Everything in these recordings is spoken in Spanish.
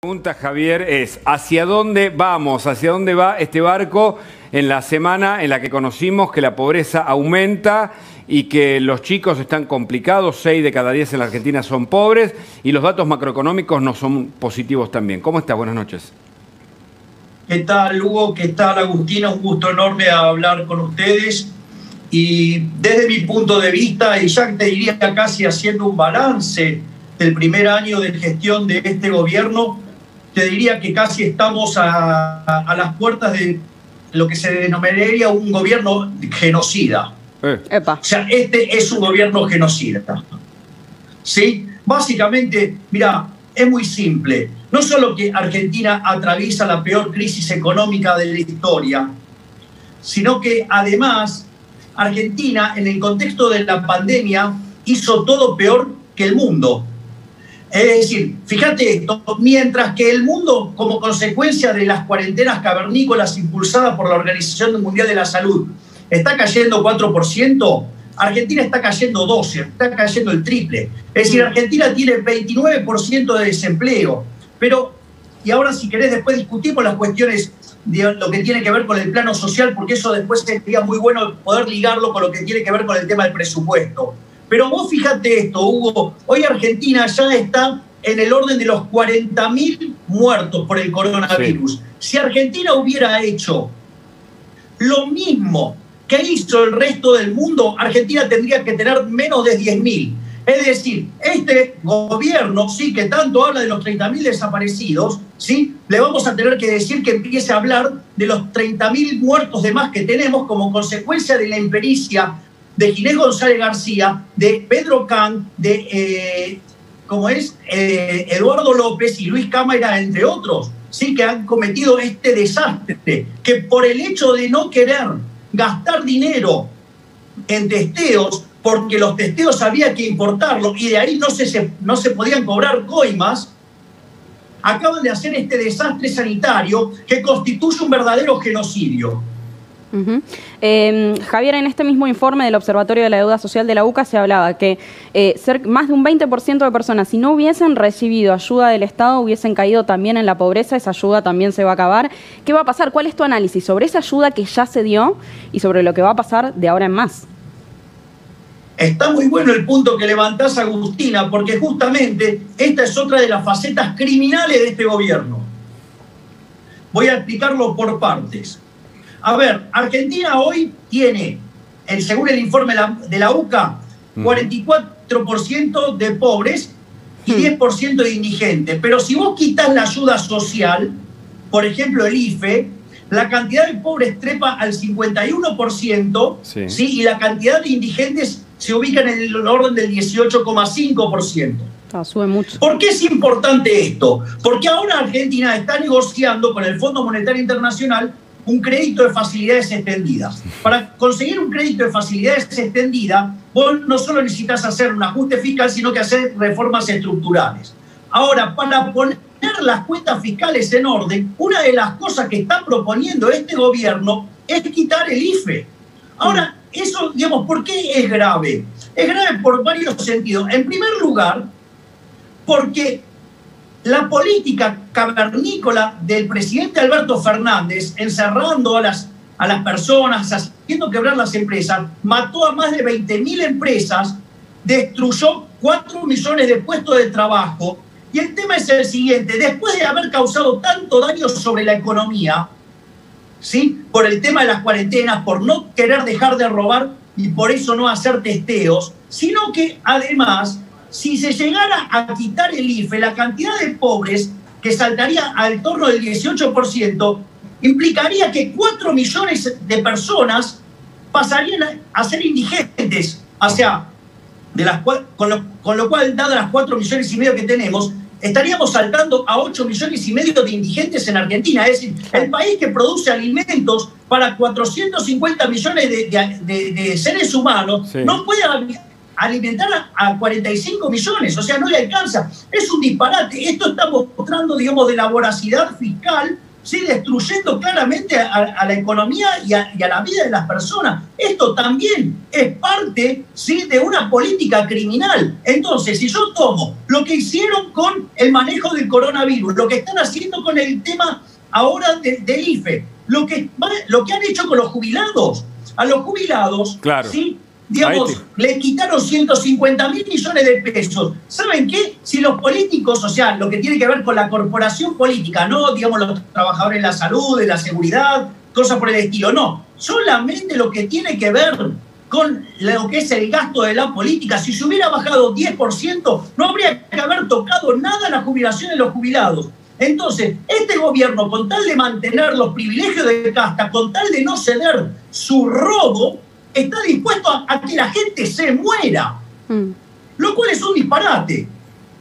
pregunta, Javier, es ¿hacia dónde vamos? ¿Hacia dónde va este barco en la semana en la que conocimos que la pobreza aumenta y que los chicos están complicados, 6 de cada 10 en la Argentina son pobres y los datos macroeconómicos no son positivos también? ¿Cómo está? Buenas noches. ¿Qué tal, Hugo? ¿Qué tal, Agustina? Un gusto enorme hablar con ustedes. Y desde mi punto de vista, y ya te diría casi haciendo un balance del primer año de gestión de este gobierno, te diría que casi estamos a, las puertas de lo que se denominaría un gobierno genocida. Eh. O sea, este es un gobierno genocida. ¿Sí? Básicamente, mira, es muy simple. No solo que Argentina atraviesa la peor crisis económica de la historia, sino que además Argentina, en el contexto de la pandemia, hizo todo peor que el mundo. Es decir, fíjate esto, mientras que el mundo, como consecuencia de las cuarentenas cavernícolas impulsadas por la Organización Mundial de la Salud, está cayendo 4%, Argentina está cayendo 12%, está cayendo el triple. Es decir, Argentina tiene 29% de desempleo. Pero, y ahora si querés, después discutimos las cuestiones de lo que tiene que ver con el plano social, porque eso después sería muy bueno poder ligarlo con lo que tiene que ver con el tema del presupuesto. Pero vos fíjate esto, Hugo, hoy Argentina ya está en el orden de los 40.000 muertos por el coronavirus. Si Argentina hubiera hecho lo mismo que hizo el resto del mundo, Argentina tendría que tener menos de 10.000. Es decir, este gobierno, sí, que tanto habla de los 30.000 desaparecidos, sí, le vamos a tener que decir que empiece a hablar de los 30.000 muertos de más que tenemos como consecuencia de la impericia de Ginés González García, de Pedro Can, de, eh, como es, eh, Eduardo López y Luis Cámara, entre otros, sí, que han cometido este desastre, que por el hecho de no querer gastar dinero en testeos, porque los testeos había que importarlos y de ahí no se, no se podían cobrar coimas, acaban de hacer este desastre sanitario que constituye un verdadero genocidio. Em, Javier, en este mismo informe del Observatorio de la Deuda Social de la UCA se hablaba que eh, más de un 20% de personas, si no hubiesen recibido ayuda del Estado, hubiesen caído también en la pobreza, esa ayuda también se va a acabar. ¿Qué va a pasar? ¿Cuál es tu análisis sobre esa ayuda que ya se dio y sobre lo que va a pasar de ahora en más? Está muy bueno el punto que levantás, Agustina, porque justamente esta es otra de las facetas criminales de este gobierno. Voy a explicarlo por partes. A ver, Argentina hoy tiene, según el informe de la UCA, 44% de pobres y 10% de indigentes. Pero si vos quitas la ayuda social, por ejemplo el IFE, la cantidad de pobres trepa al 51%, sí. y la cantidad de indigentes se ubica en el orden del 18,5%. Ah, sube mucho. ¿Por qué es importante esto? Porque ahora Argentina está negociando con el Fondo Monetario Internacional un crédito de facilidades extendidas. Para conseguir un crédito de facilidades extendida, vos no solo necesitas hacer un ajuste fiscal, sino que hacer reformas estructurales. Ahora, para poner las cuentas fiscales en orden, una de las cosas que está proponiendo este gobierno es quitar el IFE. Ahora, eso, digamos, ¿por qué es grave? Es grave por varios sentidos. En primer lugar, porque la política cavernícola del presidente Alberto Fernández, encerrando a las, a las personas, haciendo quebrar las empresas, mató a más de 20.000 empresas, destruyó 4 millones de puestos de trabajo. Y el tema es el siguiente, después de haber causado tanto daño sobre la economía, ¿sí? por el tema de las cuarentenas, por no querer dejar de robar y por eso no hacer testeos, sino que además si se llegara a quitar el IFE, la cantidad de pobres que saltaría al torno del 18%, implicaría que 4 millones de personas pasarían a ser indigentes. O sea, de las, con, lo, con lo cual, dadas las 4 millones y medio que tenemos, estaríamos saltando a 8 millones y medio de indigentes en Argentina. Es decir, el país que produce alimentos para 450 millones de, seres humanos no puede alimentar a 45 millones, o sea, no le alcanza. Es un disparate. Esto está mostrando, digamos, de la voracidad fiscal, ¿sí? destruyendo claramente a, la economía y a, la vida de las personas. Esto también es parte ¿sí? de una política criminal. Entonces, si yo tomo lo que hicieron con el manejo del coronavirus, lo que están haciendo con el tema ahora del IFE, lo que, lo que han hecho con los jubilados, a los jubilados, claro. ¿sí? Digamos, le quitaron 150 mil millones de pesos. ¿Saben qué? Si los políticos, o sea, lo que tiene que ver con la corporación política, no, digamos, los trabajadores de la salud, de la seguridad, cosas por el estilo, no. Solamente lo que tiene que ver con lo que es el gasto de la política. Si se hubiera bajado 10%, no habría que haber tocado nada en la jubilación de los jubilados. Entonces, este gobierno, con tal de mantener los privilegios de casta, con tal de no ceder su robo, está dispuesto a, que la gente se muera. Mm. Lo cual es un disparate.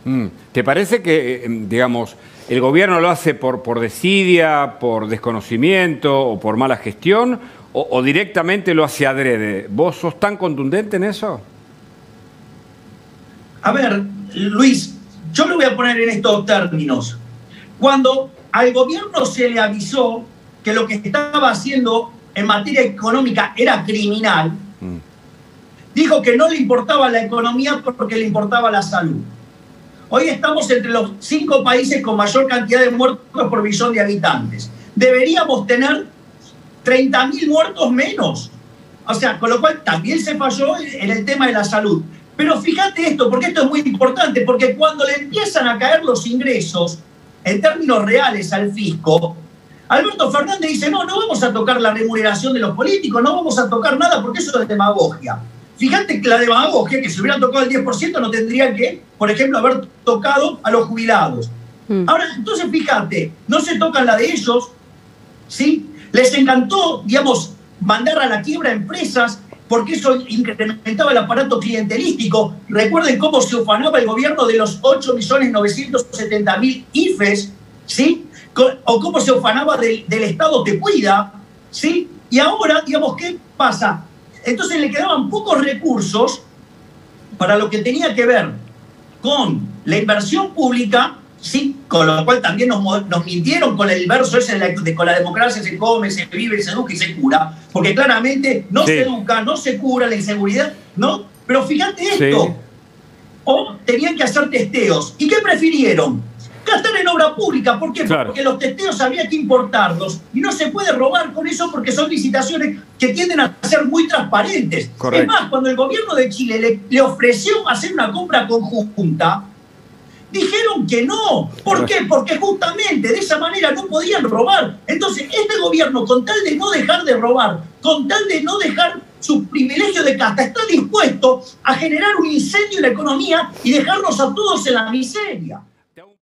Mm. ¿Te parece que, eh, digamos, el gobierno lo hace por, por desidia, por desconocimiento o por mala gestión? O, directamente lo hace adrede? ¿Vos sos tan contundente en eso? A ver, Luis, yo lo voy a poner en estos términos. Cuando al gobierno se le avisó que lo que estaba haciendo en materia económica era criminal, dijo que no le importaba la economía porque le importaba la salud. Hoy estamos entre los cinco países con mayor cantidad de muertos por millón de habitantes. Deberíamos tener 30.000 muertos menos. O sea, con lo cual también se falló en el tema de la salud. Pero fíjate esto, porque esto es muy importante, porque cuando le empiezan a caer los ingresos en términos reales al fisco, Alberto Fernández dice, no, no vamos a tocar la remuneración de los políticos, no vamos a tocar nada porque eso es demagogia. Fíjate que la demagogia, que si hubieran tocado el 10%, no tendrían que, por ejemplo, haber tocado a los jubilados. Mm. Ahora, entonces fíjate, no se tocan la de ellos, ¿sí? Les encantó, digamos, mandar a la quiebra empresas porque eso incrementaba el aparato clientelístico. Recuerden cómo se ufanaba el gobierno de los 8.970.000 IFES, ¿sí? O cómo se ufanaba del, Estado te cuida, ¿sí? Y ahora, digamos, ¿qué pasa? Entonces le quedaban pocos recursos para lo que tenía que ver con la inversión pública, ¿sí? Con lo cual también nos, mintieron con el verso ese de, con la democracia se come, se vive, se educa y se cura, porque claramente no se educa, no se cura la inseguridad, ¿no? Pero fíjate esto, o tenían que hacer testeos. ¿Y qué prefirieron? Gastar en obra pública. ¿Por qué? Porque los testeos había que importarlos y no se puede robar con eso porque son licitaciones que tienden a ser muy transparentes. Es más, cuando el gobierno de Chile le, ofreció hacer una compra conjunta, dijeron que no. ¿Por qué? Porque justamente de esa manera no podían robar. Entonces, este gobierno, con tal de no dejar de robar, con tal de no dejar su privilegio de casta, está dispuesto a generar un incendio en la economía y dejarnos a todos en la miseria.